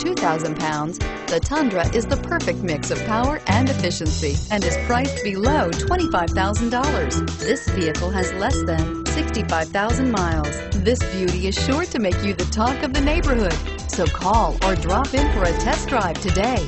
2,000 pounds, the Tundra is the perfect mix of power and efficiency and is priced below $25,000. This vehicle has less than 65,000 miles. This beauty is sure to make you the talk of the neighborhood. So call or drop in for a test drive today.